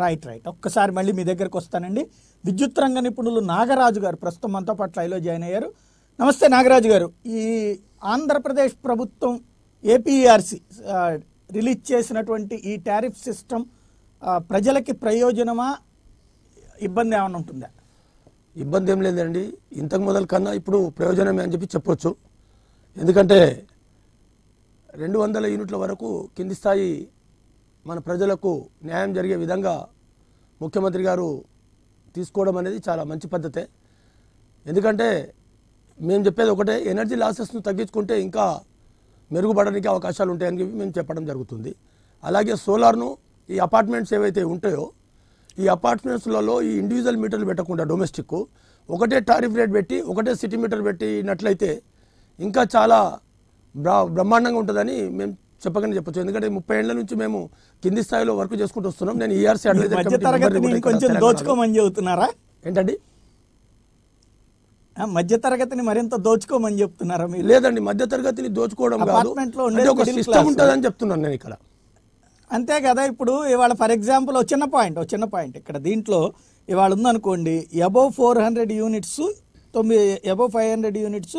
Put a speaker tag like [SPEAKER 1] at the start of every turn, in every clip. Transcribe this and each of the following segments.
[SPEAKER 1] Right right. ఒక్కసారి మళ్ళీ మీ దగ్గరకు వస్తానండి. విద్యుత్ రంగ నిపుణులు నాగరాజు గారు ప్రస్తుతం మనతో పాటు లైవ్లో జాయిన్ అయ్యారు. నమస్తే నాగరాజు గారు. ఈ ఆంధ్రప్రదేశ్ ప్రభుత్వం ఏపీఆర్సి రిలీజ్ చేసినటువంటి ఈ టారిఫ్ సిస్టమ్ ప్రజలకి ప్రయోజనమా? ఇబ్బంది ఏమైనా ఉంటుందా?
[SPEAKER 2] ఇబ్బంది ఏం లేదండి. ఇంతకు మొదలు కన్నా ఇప్పుడు ప్రయోజనమే అని చెప్పి చెప్పొచ్చు. ఎందుకంటే రెండు వందల యూనిట్ల వరకు కింది స్థాయి మన ప్రజలకు న్యాయం జరిగే విధంగా ముఖ్యమంత్రి గారు తీసుకోవడం అనేది చాలా మంచి పద్ధతే. ఎందుకంటే మేము చెప్పేది ఒకటే ఎనర్జీ లాసెస్ను తగ్గించుకుంటే ఇంకా మెరుగుపడడానికి అవకాశాలు ఉంటాయని చెప్పి మేము చెప్పడం జరుగుతుంది. అలాగే సోలార్ను ఈ అపార్ట్మెంట్స్ ఏవైతే ఉంటాయో ఈ అపార్ట్మెంట్స్లలో ఈ ఇండివిజువల్ మీటర్లు పెట్టకుండా డొమెస్టిక్ ఒకటే టారిఫ్ రేట్ పెట్టి ఒకటే సిటీ మీటర్ పెట్టినట్లయితే ఇంకా చాలా బ్రా బ్రహ్మాండంగా ఉంటుందని మేము చెప్పకనే చెప్పొచ్చు. ఎందుకంటే ముప్పై ఏళ్ళ నుంచి మేము కింది స్థాయిలో వర్క్ చేసుకుంటూ వస్తున్నాం. నేను ఈఆర్సీ అడ్వైజర్ తెలంగాణలో.
[SPEAKER 1] దోచుకోమని చెబుతున్నారా?
[SPEAKER 2] ఏంటండి?
[SPEAKER 1] ఆ, మధ్య తరగతిని మరింత దోచుకోమని చెప్తున్నారా మీరు?
[SPEAKER 2] లేదండి మధ్య తరగతిని దోచుకోవడం కాదు. ఒక సిస్టమ్. ఉంటుందని చెప్తున్నాను నేను ఇక్కడ.
[SPEAKER 1] అంతే కదా ఇప్పుడు ఇవాళ ఫర్ ఎగ్జాంపుల్ ఒక చిన్న పాయింట్ ఒక చిన్న పాయింట్ ఇక్కడ. దీంట్లో ఇవాళ ఉందనుకోండి అబోవ్ ఫోర్ హండ్రెడ్ యూనిట్స్ తొమ్మిది అబోవ్ ఫైవ్ హండ్రెడ్ యూనిట్స్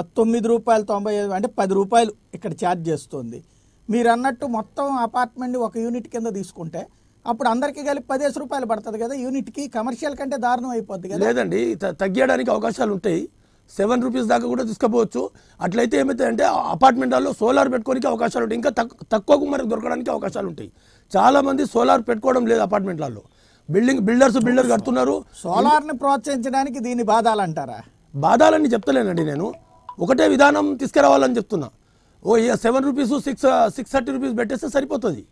[SPEAKER 1] తొమ్మిది రూపాయలు తొంభై ఐదు అంటే పది రూపాయలు ఇక్కడ ఛార్జ్ చేస్తుంది. మీరు అన్నట్టు మొత్తం అపార్ట్మెంట్ ఒక యూనిట్ కింద తీసుకుంటే అప్పుడు అందరికీ కలిపి పదిహేను రూపాయలు పడుతుంది కదా యూనిట్కి కమర్షియల్ కంటే దారుణం అయిపోద్ది కదా.
[SPEAKER 2] లేదండి త- తగ్గించడానికి అవకాశాలు ఉంటాయి. సెవెన్ రూపీస్ దాకా కూడా తీసుకుపోవచ్చు. అట్లయితే ఏమవుతాయంటే అపార్ట్మెంట్లలో సోలార్ పెట్టుకోనికి అవకాశాలు ఉంటాయి. ఇంకా తక్కు- తక్కువకు మనకు దొరకడానికి అవకాశాలు ఉంటాయి. చాలా మంది సోలార్ పెట్టుకోవడం లేదు అపార్ట్మెంట్లలో బిల్డింగ్ బిల్డర్స్ బిల్డర్ కడుతున్నారు.
[SPEAKER 1] సోలార్ని ప్రోత్సహించడానికి దీన్ని బాధాలంటారా?
[SPEAKER 2] బాధాలన్నీ చెప్తలేనండి నేను. ఒకటే విధానం తీసుకురావాలని చెప్తున్నా. ఓ seven rupees six six thirty rupees పెట్టేస్తే సరిపోతుంది.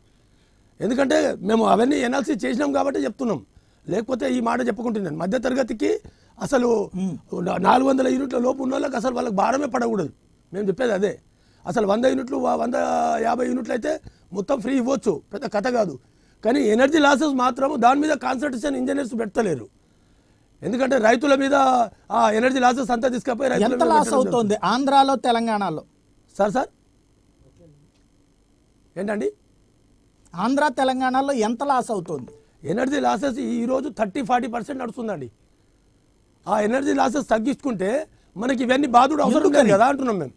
[SPEAKER 2] ఎందుకంటే మేము అవన్నీ ఎనాలిసిస్ చేసినాం కాబట్టి చెప్తున్నాం. లేకపోతే ఈ మాట చెప్పుకుంటున్నాను మధ్య తరగతికి అసలు నాలుగు వందల యూనిట్ల లోపు ఉన్న వాళ్ళకి అసలు వాళ్ళకి భారమే పడకూడదు. మేము చెప్పేది అదే. అసలు వంద యూనిట్లు వంద యాభై యూనిట్లు అయితే మొత్తం ఫ్రీ ఇవ్వచ్చు. పెద్ద కథ కాదు. కానీ ఎనర్జీ లాసెస్ మాత్రం దాని మీద కాన్సన్ట్రేషన్ ఇంజనీర్స్ పెట్టలేరు ఎందుకంటే రైతుల మీద ఆ ఎనర్జీ లాసెస్ అంతా తీసుకపోయి
[SPEAKER 1] ఎంత లాస్ అవుతుంది ఆంధ్రాలో తెలంగాణలో.
[SPEAKER 2] Sir sir? ఏంటండి?
[SPEAKER 1] ఆంధ్ర తెలంగాణలో ఎంత లాస్ అవుతుంది?
[SPEAKER 2] ఎనర్జీ లాసెస్ ఈ రోజు థర్టీ ఫార్టీ పర్సెంట్ నడుస్తుందండి. ఆ ఎనర్జీ లాసెస్ తగ్గించుకుంటే మనకి ఇవన్నీ బాధుడు అవసరం లేదు? కదా అంటున్నాం మేము.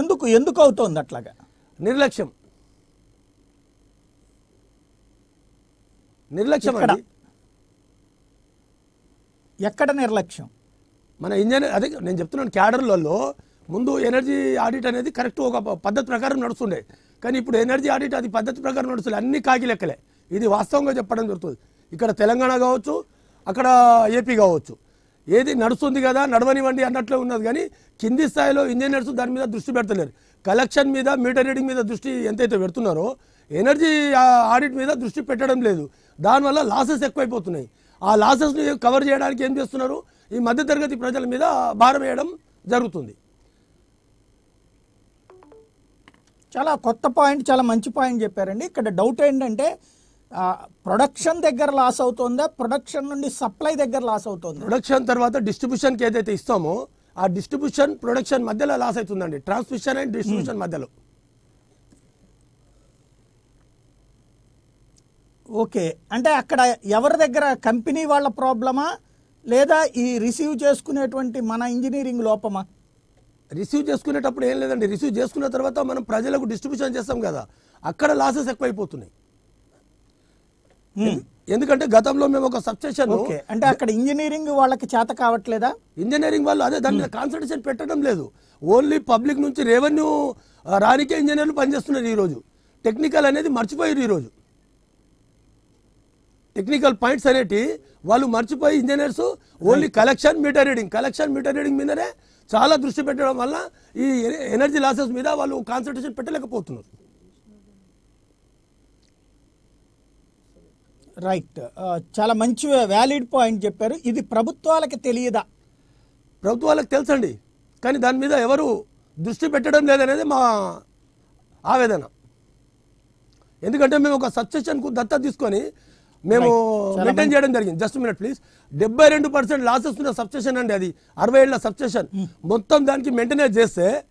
[SPEAKER 1] ఎందుకు? ఎందుకు అవుతోంది అట్లాగా?
[SPEAKER 2] నిర్లక్ష్యం. నిర్లక్ష్యం
[SPEAKER 1] ఎక్కడ? నిర్లక్ష్యం?
[SPEAKER 2] మన ఇంజనీర్ అదే నేను చెప్తున్నాను క్యాడర్లలో ముందు ఎనర్జీ ఆడిట్ అనేది కరెక్ట్ ఒక పద్ధతి ప్రకారం నడుస్తుండే. కానీ ఇప్పుడు ఎనర్జీ ఆడిట్ అది పద్ధతి ప్రకారం నడుస్తుంది అన్ని కాకి లెక్కలే. ఇది వాస్తవంగా చెప్పడం జరుగుతుంది. ఇక్కడ తెలంగాణ కావచ్చు అక్కడ ఏపీ కావచ్చు. ఏది నడుస్తుంది కదా నడవనివ్వండి అన్నట్లే ఉన్నది కానీ కింది స్థాయిలో ఇంజనీర్స్ దాని మీద దృష్టి పెడతలేరు. కలెక్షన్ మీద మీటర్ రీడింగ్ మీద దృష్టి ఎంతైతే పెడుతున్నారో ఎనర్జీ ఆడిట్ మీద దృష్టి పెట్టడం లేదు. దానివల్ల లాసెస్ ఎక్కువైపోతున్నాయి. ఆ లాసెస్ని కవర్ చేయడానికి ఏం చేస్తున్నారు? ఈ మధ్యతరగతి ప్రజల మీద భారం వేయడం జరుగుతుంది.
[SPEAKER 1] చాలా కొత్త పాయింట్ చాలా మంచి పాయింట్ చెప్పారండి. ఇక్కడ డౌట్ ఏంటంటే ప్రొడక్షన్ దగ్గర లాస్ అవుతుందా? ప్రొడక్షన్ నుండి సప్లై దగ్గర లాస్ అవుతుందా?
[SPEAKER 2] ప్రొడక్షన్ తర్వాత డిస్ట్రిబ్యూషన్కి ఏదైతే ఇస్తామో ఆ డిస్ట్రిబ్యూషన్ ప్రొడక్షన్ మధ్యలో లాస్ అవుతుందండి. ట్రాన్స్మిషన్ అండ్ డిస్ట్రిబ్యూషన్ మధ్యలో.
[SPEAKER 1] ఓకే. అంటే అక్కడ ఎవరి దగ్గర కంపెనీ వాళ్ళ ప్రాబ్లమా? లేదా ఈ రిసీవ్ చేసుకునేటువంటి మన ఇంజనీరింగ్ లోపమా?
[SPEAKER 2] రిసీవ్ చేసుకునేటప్పుడు ఏం లేదండి. రిసీవ్ చేసుకున్న తర్వాత మనం ప్రజలకు డిస్ట్రిబ్యూషన్ చేస్తాం కదా. అక్కడ లాసెస్ ఎక్కువైపోతున్నాయి. ఎందుకంటే గతంలో మేము ఒక సబ్స్టేషన్
[SPEAKER 1] ఓకే. అంటే అక్కడ ఇంజనీరింగ్ వాళ్ళకి చేత కావట్లేదా?
[SPEAKER 2] ఇంజనీరింగ్ వాళ్ళు అదే దాని మీద కాన్సన్ట్రేషన్ పెట్టడం లేదు. ఓన్లీ పబ్లిక్ నుంచి రెవెన్యూ రానికే ఇంజనీర్లు పనిచేస్తున్నారు ఈరోజు. టెక్నికల్ అనేది మర్చిపోయారు ఈరోజు. టెక్నికల్ పాయింట్స్ అనేటి వాళ్ళు మర్చిపోయి engineers only collection meter reading collection meter reading మీదనే చాలా దృష్టి పెట్టడం వల్ల ఈ ఎనర్జీ లాసెస్ మీద వాళ్ళు కాన్సన్ట్రేషన్ పెట్టలేకపోతున్నారు.
[SPEAKER 1] రైట్ చాలా మంచి వ్యాలిడ్ పాయింట్ చెప్పారు. ఇది ప్రభుత్వాలకి తెలియదా?
[SPEAKER 2] ప్రభుత్వాలకు తెలుసండి. కానీ దాని మీద ఎవరు దృష్టి పెట్టడం లేదనేది మా ఆవేదన. ఎందుకంటే మేము ఒక సబ్స్టేషన్కు దత్తత తీసుకొని మేము మెయింటైన్ చేయడం జరిగింది. జస్ట్ మినిట్ ప్లీజ్ డెబ్బై రెండు పర్సెంట్ లాసెస్ ఉన్న సబ్స్టేషన్ అండి అది. అరవై ఏళ్ళ సబ్స్టేషన్ మొత్తం దానికి మెయింటెనెన్స్ చేస్తే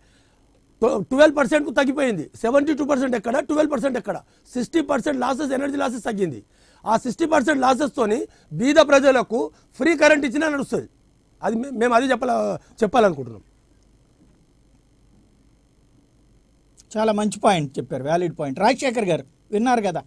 [SPEAKER 2] ట్వెల్వ్ పర్సెంట్కు తగ్గిపోయింది. సెవెంటీ టూ పర్సెంట్ ఎక్కడ? ట్వెల్వ్ పర్సెంట్ ఎక్కడ? Sixty percent losses energy losses తగ్గింది. ఆ సిక్స్టీ పర్సెంట్ లాసెస్తోని బీద ప్రజలకు ఫ్రీ కరెంట్ ఇచ్చినా నడుస్తుంది. అది మేము అది చెప్పాల చెప్పాలనుకుంటున్నాం.
[SPEAKER 1] చాలా మంచి పాయింట్ చెప్పారు. వ్యాలిడ్ పాయింట్ రాజశేఖర్ గారు విన్నారు కదా?